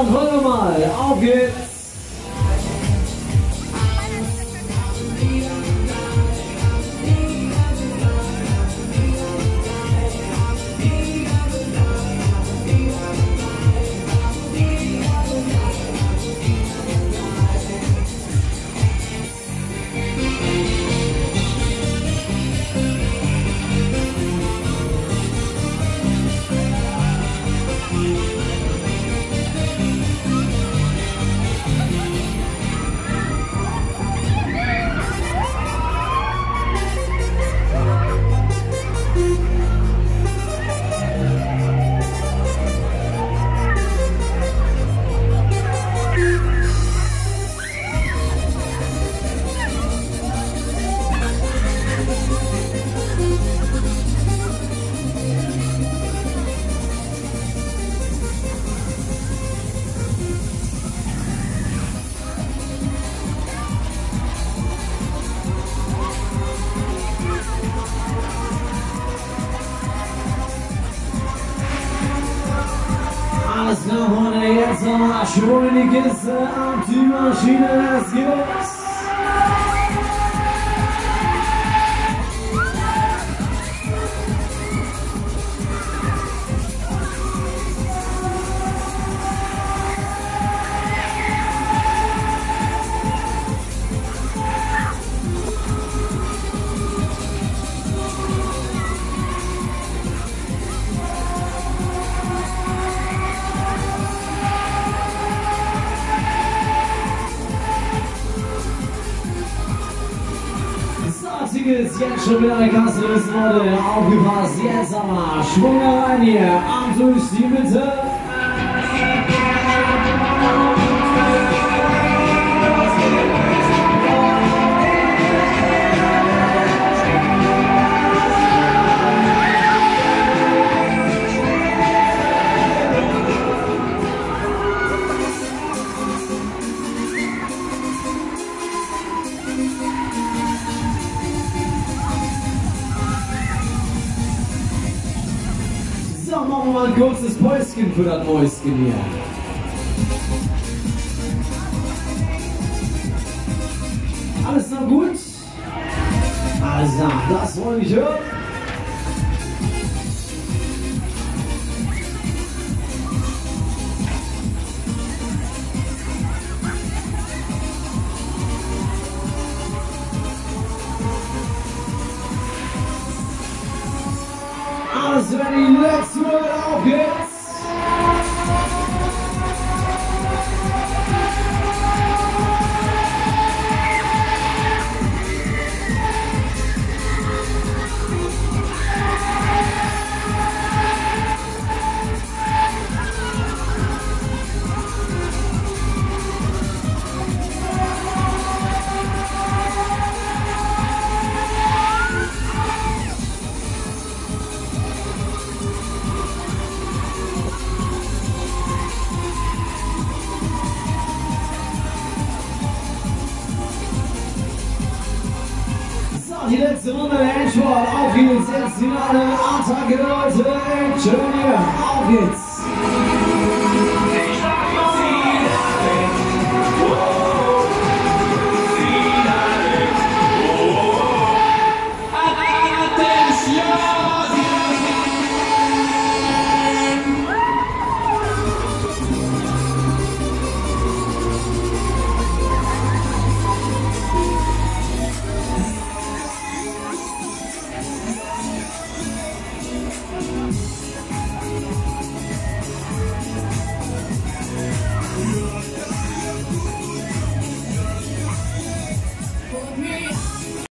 dann wir mal. Auf geht's. Nach vorne, jetzt nochmal Schwung in die Kiste, ab die Maschine, es geht los. Sartiges, jetzt schon wieder eine Kasse des Norden. Aufgepasst, jetzt aber Schwung rein hier, Arm durch die Mitte. So, machen wir mal ein kurzes Päuschen für das Mäuschen hier. Alles noch gut? Klar, das wollte ich hören. Alles ready, let's roll, auf geht's! So, die letzte Runde der Endsport. Auf geht's, jetzt Finale, Attacke, Leute. Action hier, auf geht's.